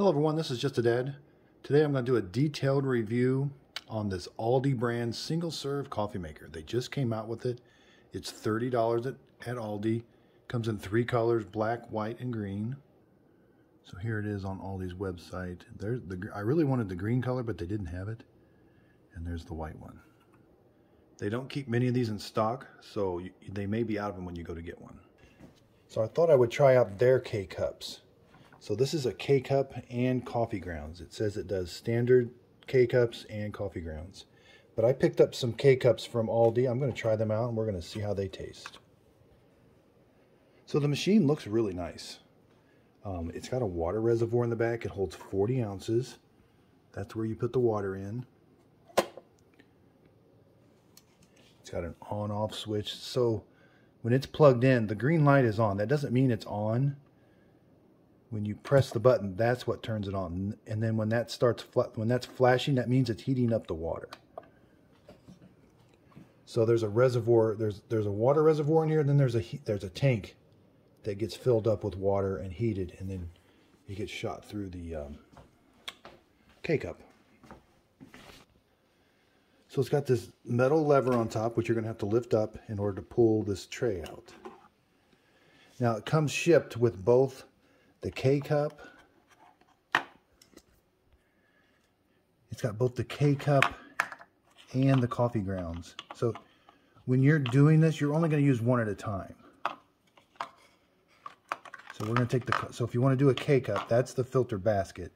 Hello everyone, this is Just a Dad. Today I'm going to do a detailed review on this Aldi brand single serve coffee maker. They just came out with it. It's $30 at, at Aldi. Comes in three colors, black, white, and green. So here it is on Aldi's website. There's the I really wanted the green color, but they didn't have it. And there's the white one. They don't keep many of these in stock, so you, they may be out of them when you go to get one. So I thought I would try out their K-Cups. So this is a K-Cup and coffee grounds. It says it does standard K-Cups and coffee grounds. But I picked up some K-Cups from Aldi. I'm going to try them out and we're going to see how they taste. So the machine looks really nice. Um, it's got a water reservoir in the back. It holds 40 ounces. That's where you put the water in. It's got an on-off switch. So when it's plugged in, the green light is on. That doesn't mean it's on when you press the button, that's what turns it on. And then when that starts, when that's flashing, that means it's heating up the water. So there's a reservoir, there's there's a water reservoir in here, and then there's a there's a tank that gets filled up with water and heated, and then it gets shot through the um, K-cup. So it's got this metal lever on top, which you're going to have to lift up in order to pull this tray out. Now it comes shipped with both the K-Cup. It's got both the K-Cup and the coffee grounds. So when you're doing this, you're only going to use one at a time. So we're going to take the, so if you want to do a K-Cup, that's the filter basket.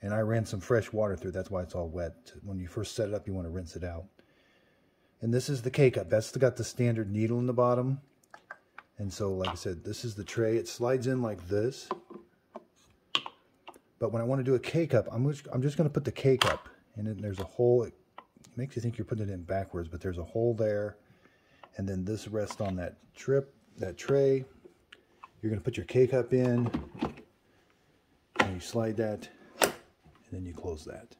And I ran some fresh water through, that's why it's all wet. When you first set it up, you want to rinse it out. And this is the K-Cup. That's got the standard needle in the bottom. And so, like I said, this is the tray. It slides in like this. But when I want to do a K-cup, I'm just, I'm just going to put the K-cup. And then there's a hole. It makes you think you're putting it in backwards, but there's a hole there. And then this rests on that trip, that tray. You're going to put your K-cup in. And you slide that. And then you close that.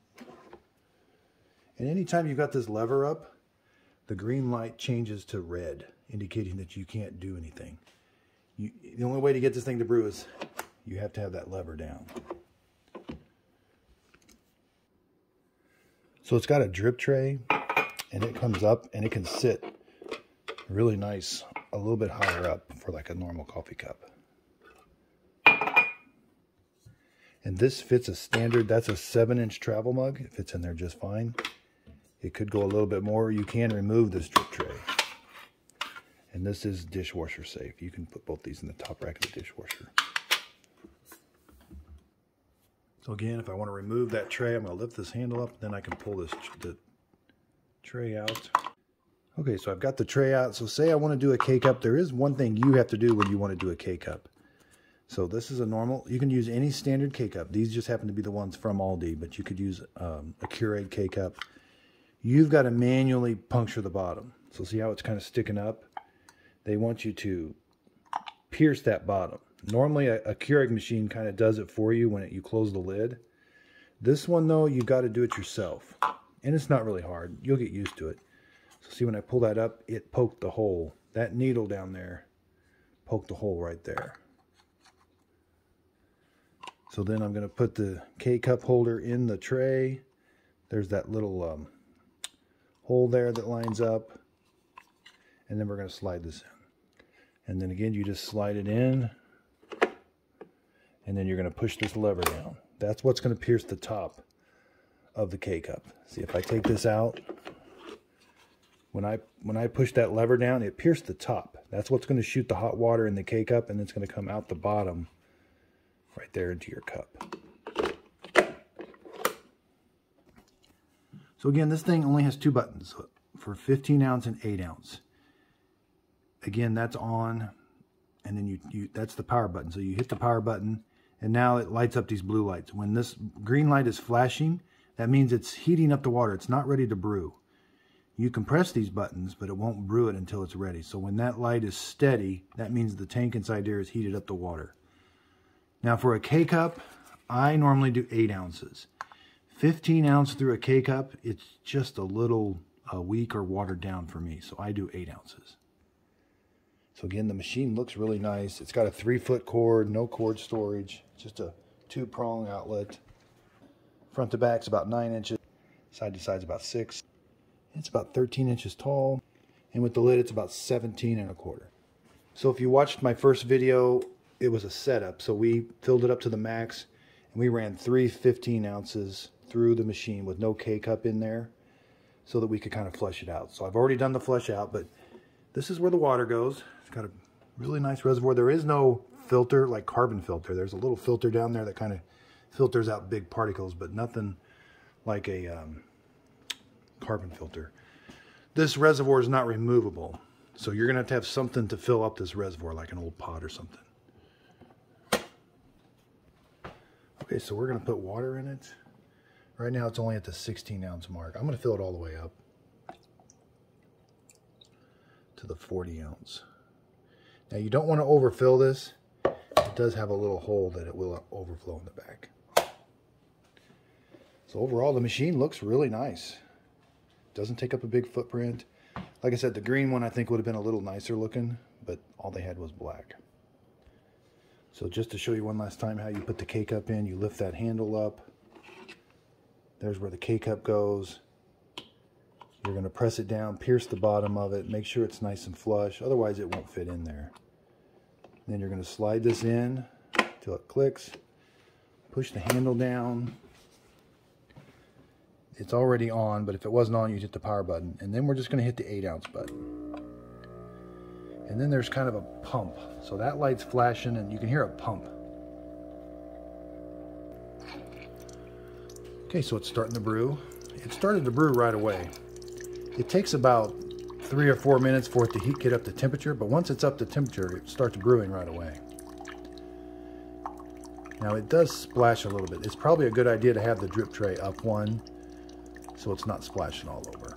And anytime you've got this lever up, the green light changes to red indicating that you can't do anything. You, the only way to get this thing to brew is you have to have that lever down. So it's got a drip tray and it comes up and it can sit really nice a little bit higher up for like a normal coffee cup. And this fits a standard, that's a seven inch travel mug. It fits in there just fine. It could go a little bit more. You can remove this drip tray. And this is dishwasher safe. You can put both these in the top rack of the dishwasher. So again, if I want to remove that tray, I'm going to lift this handle up, then I can pull this the tray out. Okay, so I've got the tray out. So say I want to do a K-cup. There is one thing you have to do when you want to do a K-cup. So this is a normal, you can use any standard K-cup. These just happen to be the ones from Aldi, but you could use um, a Keurig K-cup. You've got to manually puncture the bottom. So see how it's kind of sticking up? They want you to pierce that bottom. Normally a, a Keurig machine kind of does it for you when it, you close the lid. This one though, you've got to do it yourself. And it's not really hard. You'll get used to it. So see when I pull that up, it poked the hole. That needle down there poked the hole right there. So then I'm going to put the K-cup holder in the tray. There's that little um, hole there that lines up. And then we're going to slide this in. And then again, you just slide it in. And then you're going to push this lever down. That's what's going to pierce the top of the K-cup. See, if I take this out, when I when I push that lever down, it pierced the top. That's what's going to shoot the hot water in the K-cup, and it's going to come out the bottom right there into your cup. So again, this thing only has two buttons for 15 ounce and 8 ounce again, that's on, and then you, you that's the power button. So you hit the power button, and now it lights up these blue lights. When this green light is flashing, that means it's heating up the water. It's not ready to brew. You can press these buttons, but it won't brew it until it's ready. So when that light is steady, that means the tank inside there is heated up the water. Now for a K-cup, I normally do 8 ounces. 15 ounce through a K-cup, it's just a little uh, weak or watered down for me, so I do 8 ounces. So again, the machine looks really nice. It's got a three foot cord, no cord storage, just a two prong outlet. Front to back's about nine inches. Side to side's about six. It's about 13 inches tall. And with the lid, it's about 17 and a quarter. So if you watched my first video, it was a setup. So we filled it up to the max and we ran three 15 ounces through the machine with no K-cup in there so that we could kind of flush it out. So I've already done the flush out, but this is where the water goes. It's got a really nice reservoir. There is no filter, like carbon filter. There's a little filter down there that kind of filters out big particles, but nothing like a um, carbon filter. This reservoir is not removable. So you're going to have to have something to fill up this reservoir, like an old pot or something. Okay, so we're going to put water in it. Right now it's only at the 16 ounce mark. I'm going to fill it all the way up to the 40 ounce. Now you don't want to overfill this. It does have a little hole that it will overflow in the back. So overall the machine looks really nice. Doesn't take up a big footprint. Like I said, the green one I think would have been a little nicer looking, but all they had was black. So just to show you one last time how you put the K-cup in, you lift that handle up. There's where the K-cup goes. You're going to press it down, pierce the bottom of it, make sure it's nice and flush, otherwise it won't fit in there. Then you're going to slide this in till it clicks, push the handle down. It's already on, but if it wasn't on, you'd hit the power button. And then we're just going to hit the 8 ounce button. And then there's kind of a pump. So that light's flashing and you can hear a pump. Okay, so it's starting to brew. It started to brew right away. It takes about three or four minutes for it to heat, get up to temperature, but once it's up to temperature, it starts brewing right away. Now it does splash a little bit. It's probably a good idea to have the drip tray up one so it's not splashing all over.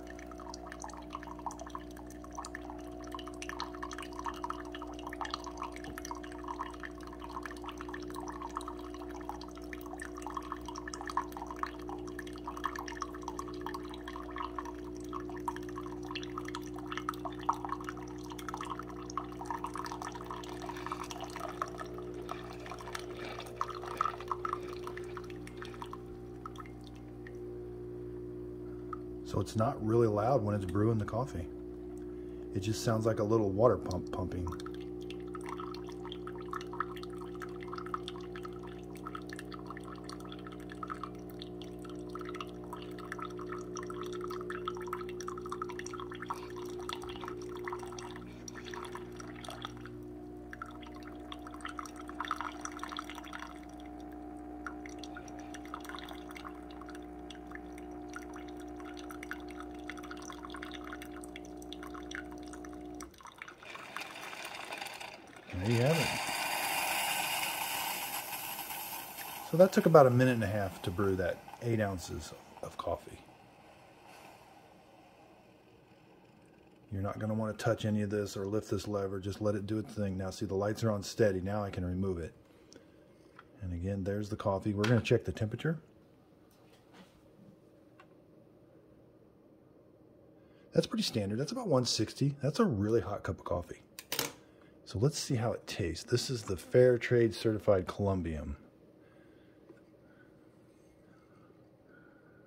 So it's not really loud when it's brewing the coffee. It just sounds like a little water pump pumping. So that took about a minute and a half to brew that eight ounces of coffee. You're not going to want to touch any of this or lift this lever. Just let it do its thing. Now see the lights are on steady. Now I can remove it. And again, there's the coffee. We're going to check the temperature. That's pretty standard. That's about 160. That's a really hot cup of coffee. So let's see how it tastes. This is the Fair Trade Certified Colombian.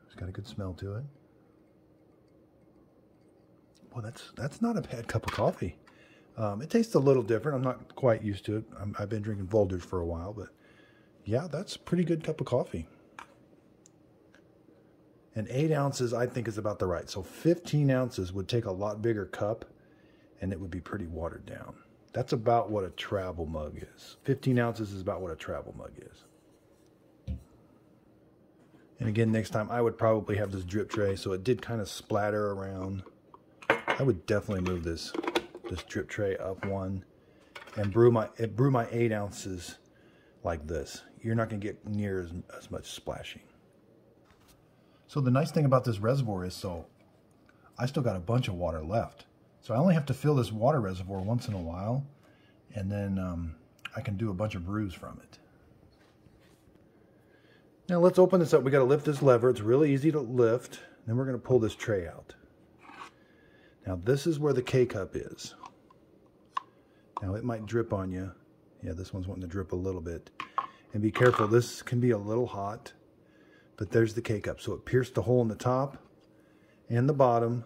It's got a good smell to it. Well, that's that's not a bad cup of coffee. Um, it tastes a little different. I'm not quite used to it. i have been drinking Folgers for a while, but yeah, that's a pretty good cup of coffee. And eight ounces, I think, is about the right. So 15 ounces would take a lot bigger cup, and it would be pretty watered down. That's about what a travel mug is. 15 ounces is about what a travel mug is. And again, next time I would probably have this drip tray so it did kind of splatter around. I would definitely move this this drip tray up one and brew my it brew my eight ounces like this. You're not gonna get near as, as much splashing. So the nice thing about this reservoir is so I still got a bunch of water left. So I only have to fill this water reservoir once in a while, and then um, I can do a bunch of brews from it. Now let's open this up. We got to lift this lever. It's really easy to lift. Then we're going to pull this tray out. Now this is where the K-cup is. Now it might drip on you. Yeah, this one's wanting to drip a little bit. And be careful, this can be a little hot, but there's the K-cup. So it pierced the hole in the top and the bottom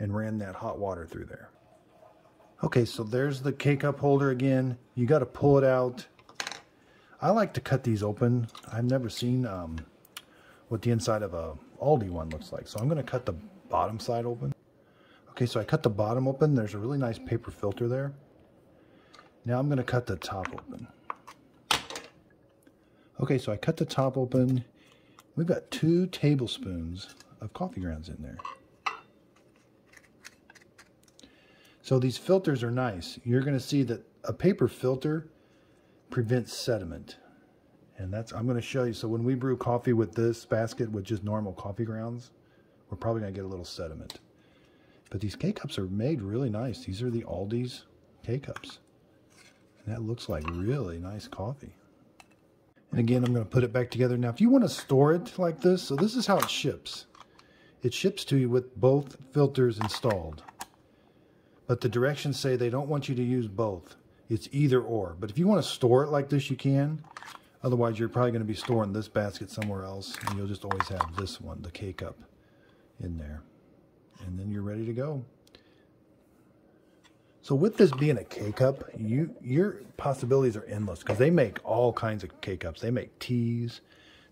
and ran that hot water through there. Okay, so there's the K-cup holder again. You got to pull it out. I like to cut these open. I've never seen um, what the inside of a Aldi one looks like. So I'm going to cut the bottom side open. Okay, so I cut the bottom open. There's a really nice paper filter there. Now I'm going to cut the top open. Okay, so I cut the top open. We've got two tablespoons of coffee grounds in there. So these filters are nice. You're going to see that a paper filter prevents sediment. And that's, I'm going to show you. So when we brew coffee with this basket with just normal coffee grounds, we're probably going to get a little sediment. But these K-Cups are made really nice. These are the Aldi's K-Cups. And that looks like really nice coffee. And again, I'm going to put it back together. Now, if you want to store it like this, so this is how it ships. It ships to you with both filters installed. But the directions say they don't want you to use both. It's either or. But if you want to store it like this, you can. Otherwise, you're probably going to be storing this basket somewhere else. And you'll just always have this one, the K-Cup, in there. And then you're ready to go. So with this being a K-Cup, you your possibilities are endless because they make all kinds of K-Cups. They make teas,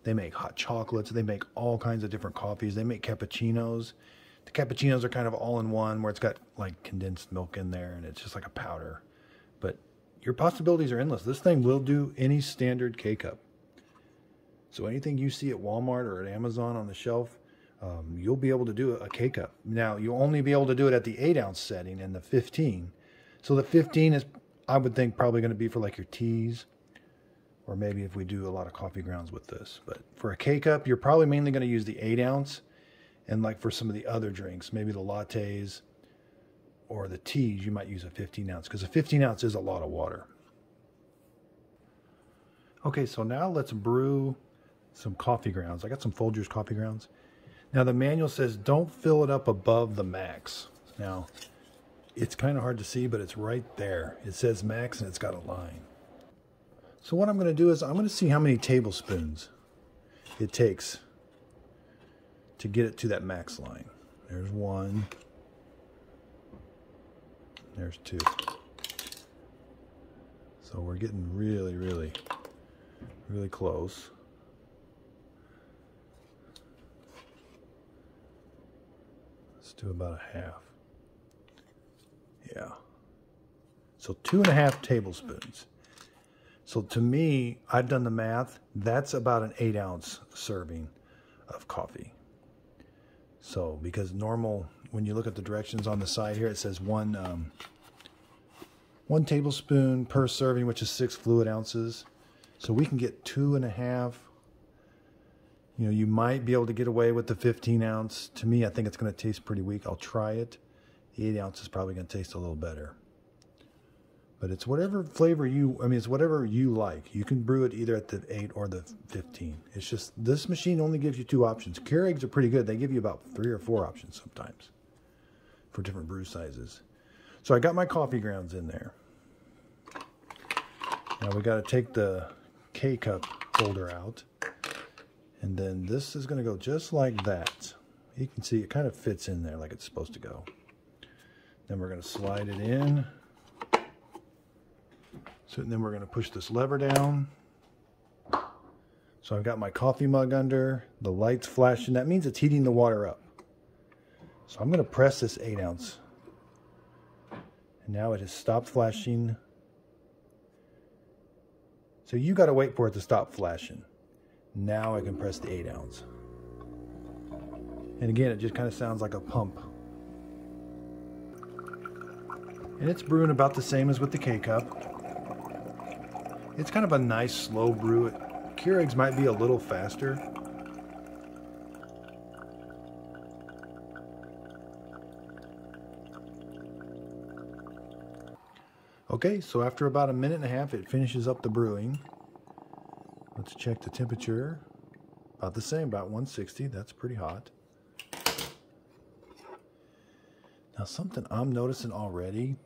they make hot chocolates, they make all kinds of different coffees. They make cappuccinos. The cappuccinos are kind of all in one where it's got like condensed milk in there and it's just like a powder. But your possibilities are endless. This thing will do any standard K-Cup. So anything you see at Walmart or at Amazon on the shelf, um, you'll be able to do a K-Cup. Now, you'll only be able to do it at the 8 ounce setting and the 15 so the 15 is, I would think, probably going to be for like your teas, or maybe if we do a lot of coffee grounds with this. But for a K-Cup, you're probably mainly going to use the 8 ounce, and like for some of the other drinks, maybe the lattes or the teas, you might use a 15 ounce, because a 15 ounce is a lot of water. Okay, so now let's brew some coffee grounds. I got some Folgers coffee grounds. Now the manual says don't fill it up above the max. Now, it's kind of hard to see, but it's right there. It says max and it's got a line. So what I'm going to do is I'm going to see how many tablespoons it takes to get it to that max line. There's one. There's two. So we're getting really, really, really close. Let's do about a half. Yeah. So two and a half tablespoons. So to me, I've done the math. That's about an eight ounce serving of coffee. So because normal, when you look at the directions on the side here, it says one um, one tablespoon per serving, which is six fluid ounces. So we can get two and a half. You know, you might be able to get away with the 15 ounce. To me, I think it's going to taste pretty weak. I'll try it. The 8 ounce is probably going to taste a little better. But it's whatever flavor you, I mean, it's whatever you like. You can brew it either at the 8 or the 15. It's just, this machine only gives you two options. Keurigs are pretty good. They give you about three or four options sometimes for different brew sizes. So I got my coffee grounds in there. Now we got to take the K-cup holder out. And then this is going to go just like that. You can see it kind of fits in there like it's supposed to go. Then we're going to slide it in. So then we're going to push this lever down. So I've got my coffee mug under, the light's flashing. That means it's heating the water up. So I'm going to press this 8 ounce. And now it has stopped flashing. So you got to wait for it to stop flashing. Now I can press the 8 ounce. And again, it just kind of sounds like a pump and it's brewing about the same as with the K-Cup. It's kind of a nice slow brew. Keurigs might be a little faster. Okay, so after about a minute and a half, it finishes up the brewing. Let's check the temperature. About the same, about 160. That's pretty hot. Now, something I'm noticing already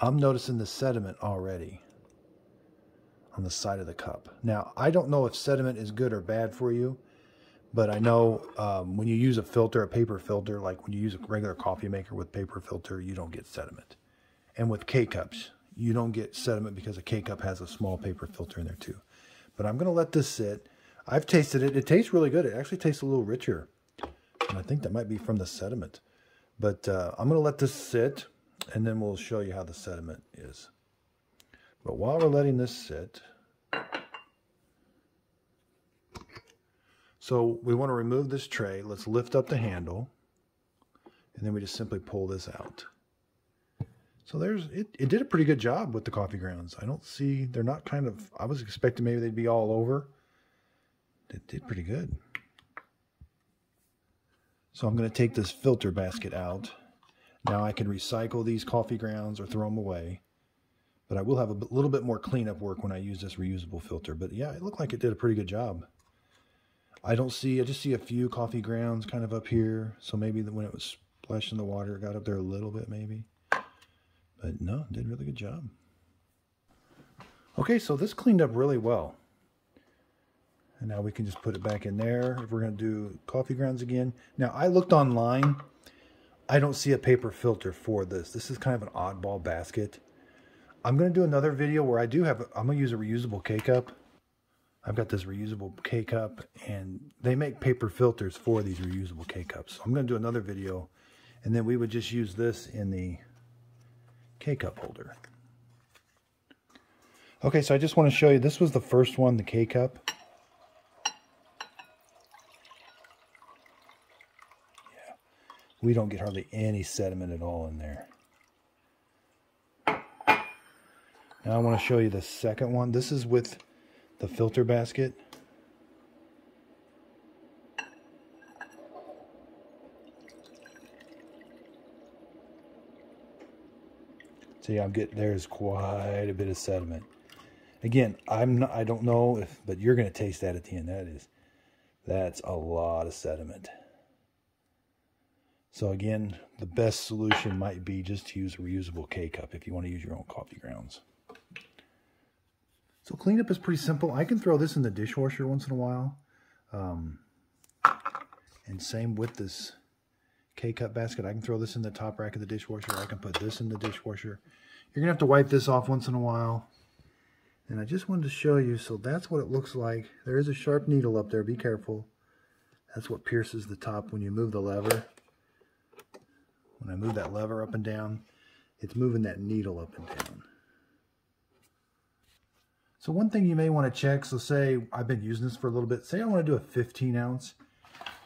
I'm noticing the sediment already. On the side of the cup. Now, I don't know if sediment is good or bad for you, but I know um, when you use a filter, a paper filter, like when you use a regular coffee maker with paper filter, you don't get sediment. And with K-cups, you don't get sediment because a K-cup has a small paper filter in there too. But I'm going to let this sit. I've tasted it. It tastes really good. It actually tastes a little richer. And I think that might be from the sediment. But uh, I'm going to let this sit, and then we'll show you how the sediment is. But while we're letting this sit, so we want to remove this tray. Let's lift up the handle, and then we just simply pull this out. So there's it, it did a pretty good job with the coffee grounds. I don't see they're not kind of I was expecting maybe they'd be all over. It did pretty good. So I'm going to take this filter basket out. Now I can recycle these coffee grounds or throw them away. But I will have a little bit more cleanup work when I use this reusable filter. But yeah, it looked like it did a pretty good job. I don't see, I just see a few coffee grounds kind of up here. So maybe when it was splashing the water, it got up there a little bit maybe. But no, did a really good job. Okay, so this cleaned up really well. And now we can just put it back in there. If we're going to do coffee grounds again. Now, I looked online. I don't see a paper filter for this. This is kind of an oddball basket. I'm going to do another video where I do have, I'm going to use a reusable K-Cup. I've got this reusable K-Cup and they make paper filters for these reusable K-Cups. So I'm going to do another video and then we would just use this in the K-Cup holder. Okay, so I just want to show you, this was the first one, the K-Cup. Yeah, we don't get hardly any sediment at all in there. Now I want to show you the second one. This is with the filter basket. See, I'm getting there's quite a bit of sediment. Again, I'm not, I don't know if, but you're going to taste that at the end. That is, that's a lot of sediment. So again, the best solution might be just to use a reusable K-cup if you want to use your own coffee grounds. So cleanup is pretty simple. I can throw this in the dishwasher once in a while. Um, and same with this K-cup basket. I can throw this in the top rack of the dishwasher. I can put this in the dishwasher. You're going to have to wipe this off once in a while. And I just wanted to show you, so that's what it looks like. There is a sharp needle up there. Be careful. That's what pierces the top when you move the lever. When I move that lever up and down, it's moving that needle up and down. So one thing you may want to check, so say I've been using this for a little bit, say I want to do a 15 ounce.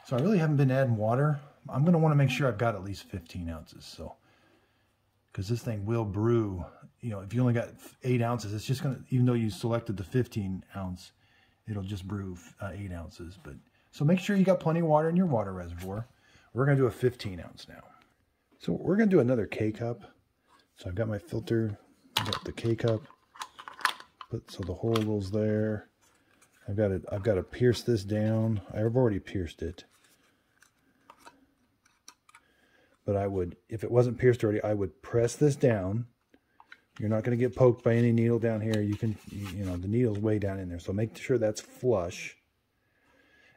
So I really haven't been adding water. I'm going to want to make sure I've got at least 15 ounces. So, because this thing will brew, you know, if you only got eight ounces, it's just going to, even though you selected the 15 ounce, it'll just brew uh, eight ounces. But so make sure you got plenty of water in your water reservoir. We're going to do a 15 ounce now. So we're going to do another K cup. So I've got my filter, I've got the K cup. Put so the hole goes there. I've got to I've got to pierce this down. I've already pierced it. But I would, if it wasn't pierced already, I would press this down. You're not going to get poked by any needle down here. You can, you know, the needle's way down in there. So make sure that's flush.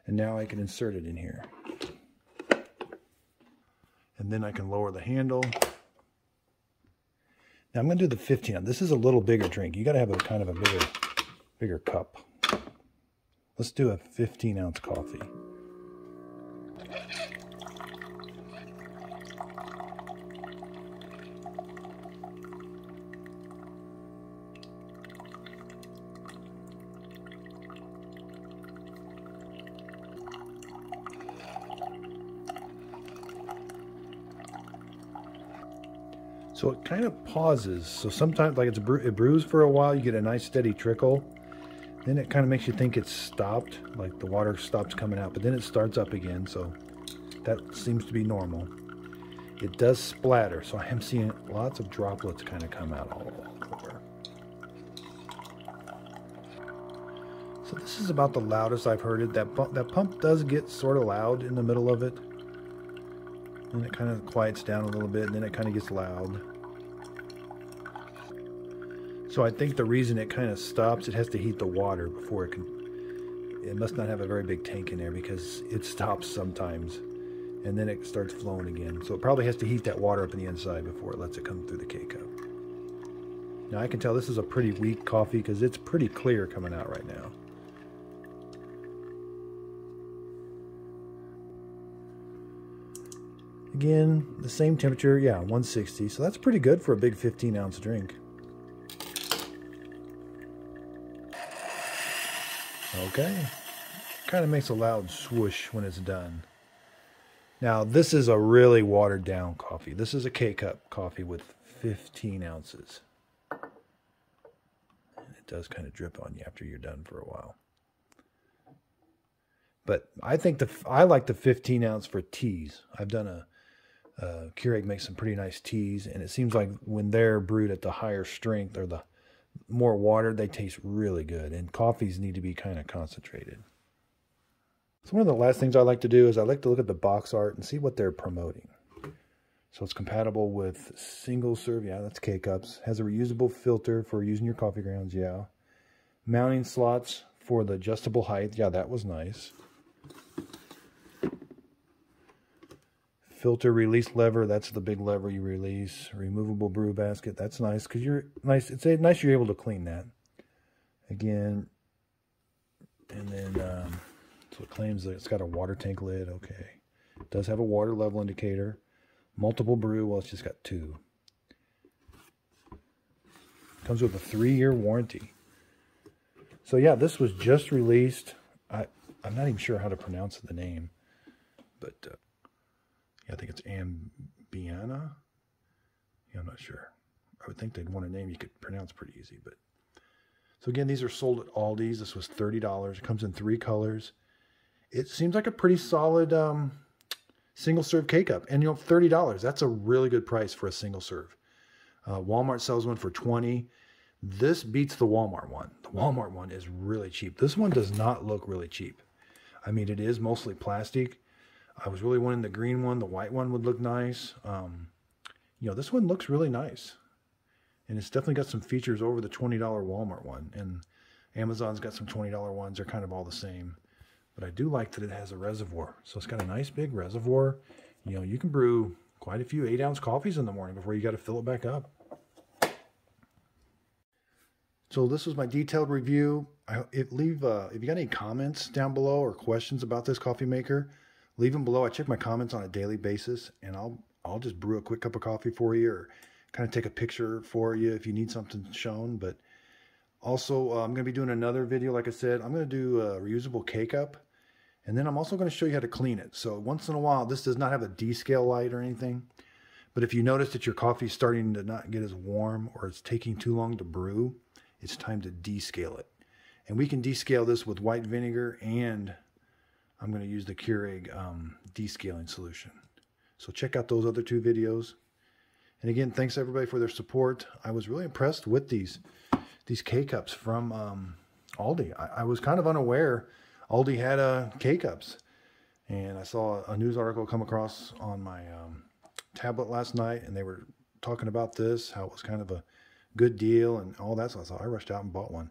And now I can insert it in here. And then I can lower the handle. Now I'm going to do the 15. This is a little bigger drink. You got to have a kind of a bigger, bigger cup. Let's do a 15 ounce coffee. So it kind of pauses. So sometimes, like it's it brews for a while, you get a nice steady trickle. Then it kind of makes you think it's stopped, like the water stops coming out, but then it starts up again. So that seems to be normal. It does splatter, so I am seeing lots of droplets kind of come out all over. So this is about the loudest I've heard it. That pump, that pump does get sort of loud in the middle of it. And it kind of quiets down a little bit, and then it kind of gets loud. So I think the reason it kind of stops, it has to heat the water before it can. It must not have a very big tank in there because it stops sometimes, and then it starts flowing again. So it probably has to heat that water up in the inside before it lets it come through the K cup. Now I can tell this is a pretty weak coffee because it's pretty clear coming out right now. Again, the same temperature, yeah, 160. So that's pretty good for a big 15 ounce drink. Okay. Kind of makes a loud swoosh when it's done. Now, this is a really watered down coffee. This is a K-Cup coffee with 15 ounces. It does kind of drip on you after you're done for a while. But I think the I like the 15 ounce for teas. I've done a uh, Keurig makes some pretty nice teas, and it seems like when they're brewed at the higher strength or the more water, they taste really good. And coffees need to be kind of concentrated. So one of the last things I like to do is I like to look at the box art and see what they're promoting. So it's compatible with single serve, yeah, that's K-Cups. Has a reusable filter for using your coffee grounds, yeah. Mounting slots for the adjustable height, yeah, that was nice. Filter release lever that's the big lever you release. Removable brew basket that's nice because you're nice it's nice you're able to clean that. Again and then um, so it claims that it's got a water tank lid okay. It does have a water level indicator. Multiple brew well it's just got two. Comes with a three-year warranty. So yeah this was just released. I I'm not even sure how to pronounce the name but uh, I think it's Ambiana. Yeah, I'm not sure. I would think they'd want a name you could pronounce pretty easy, but so again, these are sold at Aldi's. This was thirty dollars. It comes in three colors. It seems like a pretty solid um, single serve K cup, and you know, thirty dollars. That's a really good price for a single serve. Uh, Walmart sells one for twenty. This beats the Walmart one. The Walmart one is really cheap. This one does not look really cheap. I mean, it is mostly plastic, I was really wanting the green one. The white one would look nice. Um, you know, this one looks really nice. And it's definitely got some features over the $20 Walmart one. And Amazon's got some $20 ones. They're kind of all the same. But I do like that it has a reservoir. So it's got a nice big reservoir. You know, you can brew quite a few 8-ounce coffees in the morning before you got to fill it back up. So this was my detailed review. I, if leave uh, if you got any comments down below or questions about this coffee maker, leave them below. I check my comments on a daily basis, and I'll I'll just brew a quick cup of coffee for you, or kind of take a picture for you if you need something shown. But also, uh, I'm going to be doing another video. Like I said, I'm going to do a reusable K cup, and then I'm also going to show you how to clean it. So once in a while, this does not have a descale light or anything. But if you notice that your coffee is starting to not get as warm or it's taking too long to brew, it's time to descale it. And we can descale this with white vinegar and I'm going to use the Keurig um, descaling solution. So check out those other two videos. And again, thanks everybody for their support. I was really impressed with these these K-Cups from um, Aldi. I, I, was kind of unaware Aldi had uh, K-Cups. And I saw a news article come across on my um, tablet last night, and they were talking about this, how it was kind of a good deal and all that. So I I rushed out and bought one.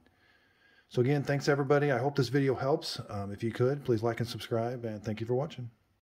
So again, thanks everybody. I hope this video helps. Um, if you could, please like and subscribe, and thank you for watching.